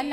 صلی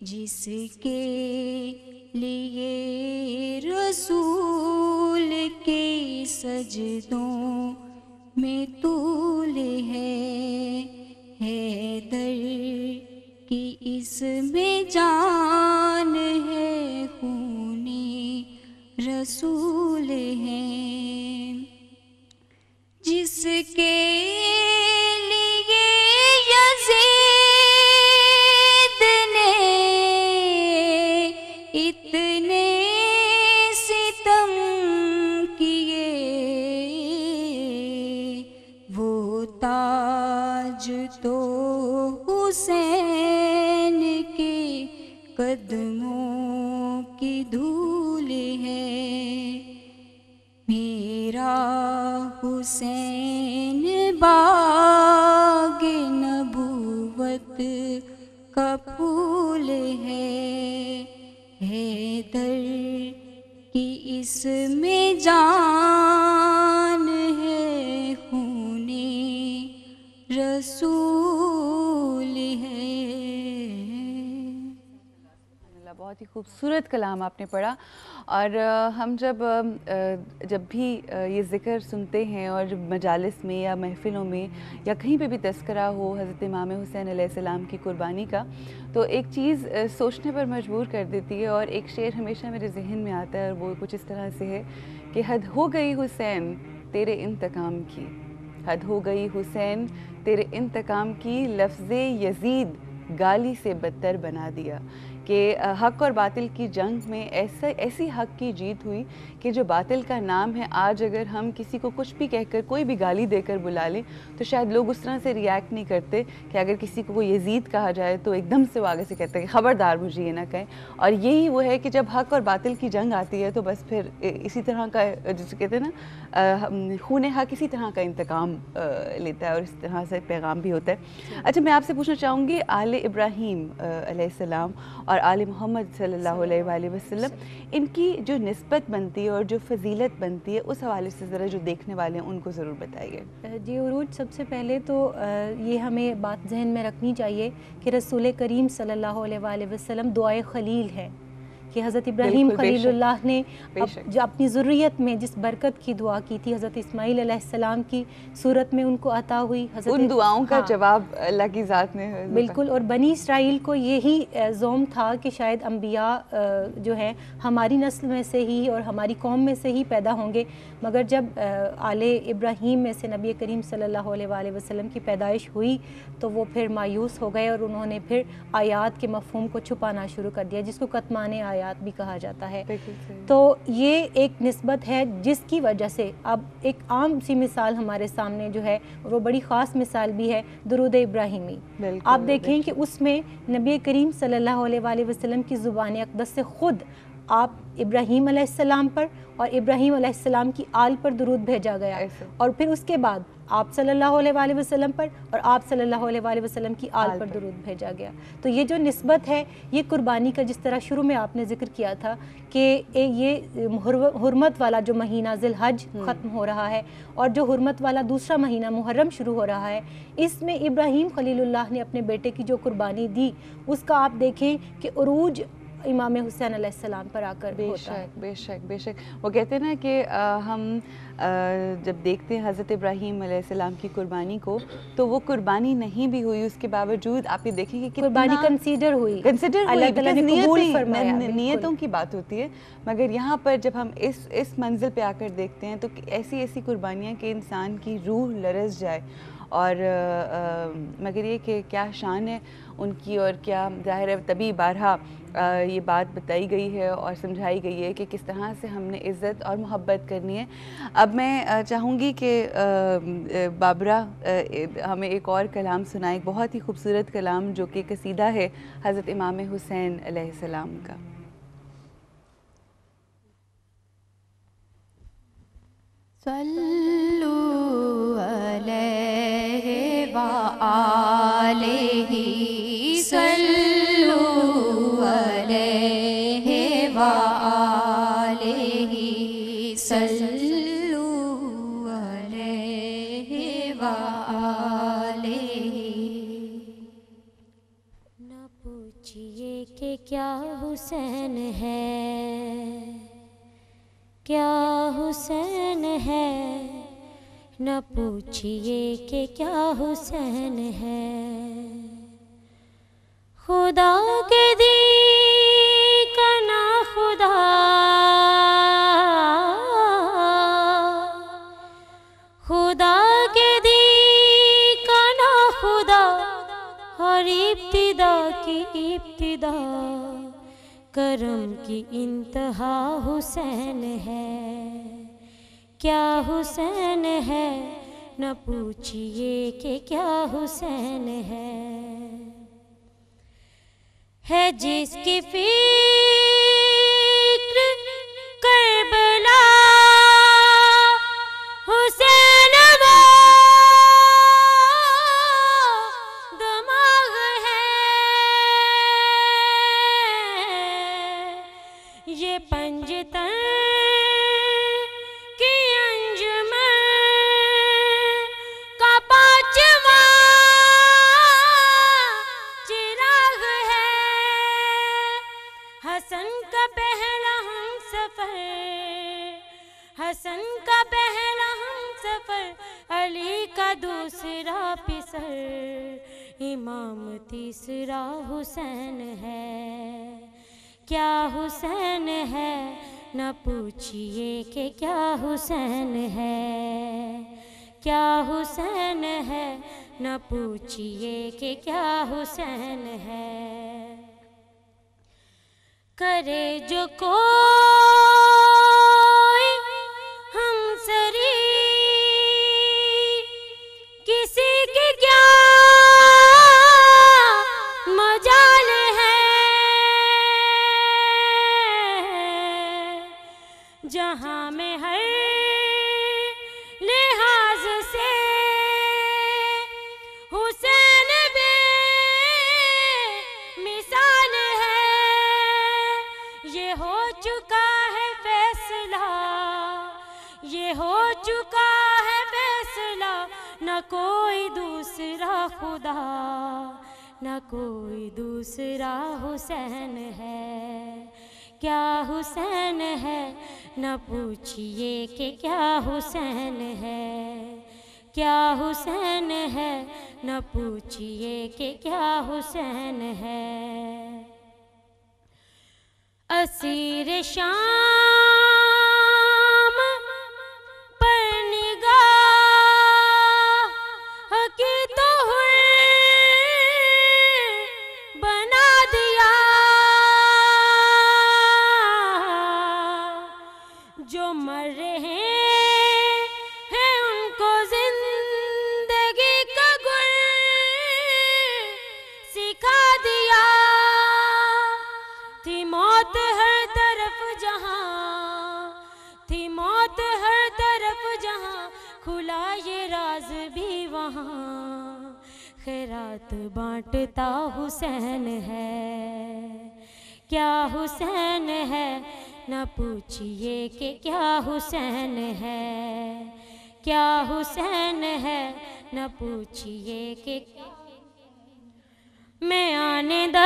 جس کے لیے رسول کے سجدوں میں طول ہے حیدر کی اس میں جان ہے خون رسول ہے جس کے قدموں کی دھول ہے۔ میرا حسین باغ نبوت کا پھول ہے۔ حیدر کی اس میں جان ہے۔ خون رسول بہت ہی خوبصورت کلام آپ نے پڑھا اور ہم جب جب بھی یہ ذکر سنتے ہیں اور جب مجالس میں یا محفلوں میں یا کہیں پہ بھی تذکرہ ہو حضرت امام حسین علیہ السلام کی قربانی کا، تو ایک چیز سوچنے پر مجبور کر دیتی ہے اور ایک شعر ہمیشہ میرے ذہن میں آتا ہے اور وہ کچھ اس طرح سے ہے کہ، حد ہو گئی حسین تیرے انتقام کی، حد ہو گئی حسین تیرے انتقام کی، لفظ یزید گالی سے بدتر بنا دیا۔ کہ حق اور باطل کی جنگ میں ایسا ایسی حق کی جیت ہوئی کہ جو باطل کا نام ہے آج اگر ہم کسی کو کچھ بھی کہہ کر کوئی بھی گالی دے کر بلا لیں تو شاید لوگ اس طرح سے ریاکٹ نہیں کرتے کہ اگر کسی کو کوئی یزید کہا جائے تو ایک دم سے وہ آگے سے کہتے ہیں کہ خبردار مجھے یہ نہ کہیں۔ اور یہی وہ ہے کہ جب حق اور باطل کی جنگ آتی ہے تو بس پھر اسی طرح کا جسے کہتے ہیں نا خون حق اسی طرح کا انتقام لیتا ہے اور اس طرح سے پیغام بھی ہوتا ہے۔ اچھا میں آپ سے پوچھنا چاہوں گی آل ابراہیم علیہ السلام اور آل محمد صلی اللہ علیہ وآلہ وسلم، ان کی جو نسبت بنتی ہے اور جو فضیلت بنتی ہے، اس حوالے سے ذرا جو دیکھنے والے ہیں، ان کو ضرور بتائیے۔ جی عروج سب سے پہلے تو یہ ہمیں بات ذہن میں رکھنی چاہیے کہ رسول کریم صلی اللہ علیہ وآلہ وسلم دعائے خلیل ہیں۔ کہ حضرت ابراہیم خلیل اللہ نے اپنی ضروریت میں جس برکت کی دعا کی تھی حضرت اسماعیل علیہ السلام کی صورت میں ان کو عطا ہوئی حضرت ان دعاؤں کا ہاں، جواب اللہ کی ذات نے بالکل اور بنی اسرائیل کو یہی زوم تھا کہ شاید انبیاء جو ہیں ہماری نسل میں سے ہی اور ہماری قوم میں سے ہی پیدا ہوں گے مگر جب آل ابراہیم میں سے نبی کریم صلی اللہ علیہ وآلہ وسلم کی پیدائش ہوئی تو وہ پھر مایوس ہو گئے اور انہوں نے پھر آیات کے مفہوم کو چھپانا شروع کر دیا جس کو کتمان آیات آیات بھی کہا جاتا ہے۔ تو یہ ایک نسبت ہے جس کی وجہ سے اب ایک عام سی مثال ہمارے سامنے جو ہے وہ بڑی خاص مثال بھی ہے درود ابراہیمی۔ آپ دیکھیں کہ اس میں نبی کریم صلی اللہ علیہ وآلہ وسلم کی زبان اقدس سے خود آپ ابراہیم علیہ السلام پر اور ابراہیم علیہ السلام کی آل پر درود بھیجا گیا۔ اور پھر اس کے بعد آپ صلی اللہ علیہ وآلہ وسلم پر اور آپ صلی اللہ علیہ وآلہ وسلم کی آل پر۔ درود بھیجا گیا تو یہ جو نسبت ہے یہ قربانی کا جس طرح شروع میں آپ نے ذکر کیا تھا کہ یہ حرمت والا جو مہینہ ذی الحج ختم ہو رہا ہے اور جو حرمت والا دوسرا مہینہ محرم شروع ہو رہا ہے اس میں ابراہیم خلیل اللہ نے اپنے بیٹے کی جو قربانی دی اس کا آپ دیکھیں کہ عروج امام حسین علیہ السلام پر آ کر بے ہوتا ہے۔ شک بے شک بے شک۔ وہ کہتے ہیں نا کہ ہم جب دیکھتے ہیں حضرت ابراہیم علیہ السلام کی قربانی کو تو وہ قربانی نہیں بھی ہوئی اس کے باوجود آپ یہ دیکھیں کہ قربانی کنسیڈر ہوئی۔ کنسیڈر بالکل۔ نیتوں کی بات ہوتی ہے۔ مگر یہاں پر جب ہم اس اس منزل پہ آ کر دیکھتے ہیں تو ایسی ایسی قربانیاں کہ انسان کی روح لرز جائے۔ اور مگر یہ کہ کیا شان ہے ان کی اور کیا ظاہر ہے، تبھی بارہا یہ بات بتائی گئی ہے اور سمجھائی گئی ہے کہ کس طرح سے ہم نے عزت اور محبت کرنی ہے۔ اب میں چاہوں گی کہ بابرا ہمیں ایک اور کلام سنائے، ایک بہت ہی خوبصورت کلام جو کہ قصیدہ ہے حضرت امام حسین علیہ السلام کا۔ صلوا علیہ وآلہ صلوا علیہ وآلہ صلوا پوچھئے کہ کیا حسین ہے۔ خدا کے دی کا نا خدا۔ خدا کے دی کا نا خدا۔ اور ابتدا کی ابتدا۔ کرم کی انتہا حسین ہے۔ کیا حسین ہے؟ نہ پوچھئے کہ کیا حسین ہے؟ ہے جس کی فکر کربلا، حسین وہ دماغ ہے۔ یہ پنجتن پسر امام تیسرا حسین ہے۔ کیا حسین ہے؟ نہ پوچھئے کہ کیا حسین ہے۔ کیا حسین ہے؟ نہ پوچھئے کہ کیا حسین ہے۔ کرے جو کوئی کوئی دوسرا خدا، نہ کوئی دوسرا حسین ہے۔ کیا حسین ہے؟ نہ پوچھئے کہ کیا حسین ہے۔ کیا حسین ہے؟ نہ پوچھئے کہ کیا حسین ہے۔ اسیر شام جو مر رہے ہیں ان کو زندگی کا گل سکھا دیا۔ تھی موت ہر طرف جہاں، تھی موت ہر طرف جہاں، کھلا یہ راز بھی وہاں۔ خیرات بانٹتا حسین ہے۔ کیا حسین ہے؟ نہ پوچھئے کہ کیا حسین ہے؟ کیا حسین ہے؟ نہ پوچھئے کہ میں آنے دشت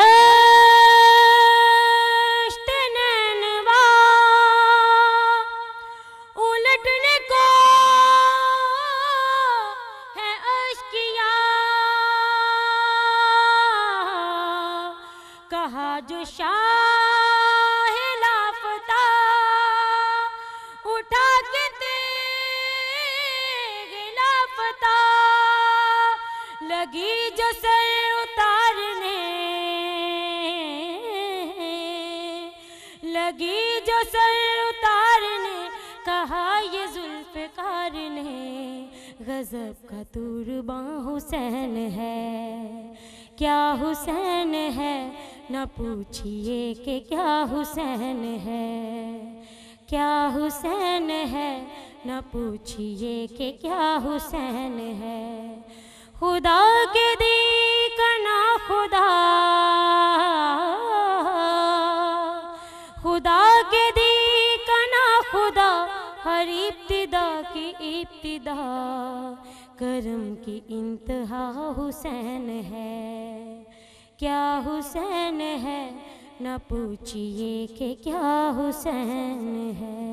اشکیا۔ کہا جو شاہ لگی جو سر اتارنے۔ لگی جو سر اتارنے، کہا یہ زلف کار نے غضب کا تورباں حسین ہے۔ کیا حسین ہے؟ نہ پوچھئے کہ کیا حسین ہے۔ کیا حسین ہے؟ نہ پوچھئے کہ کیا حسین ہے۔ خدا کے دیکھنا خدا۔ خدا کے دیکھنا خدا، ہر ابتدا کی ابتدا۔ کرم کی انتہا حسین ہے۔ کیا حسین ہے؟ نہ پوچھئے کہ کیا حسین ہے۔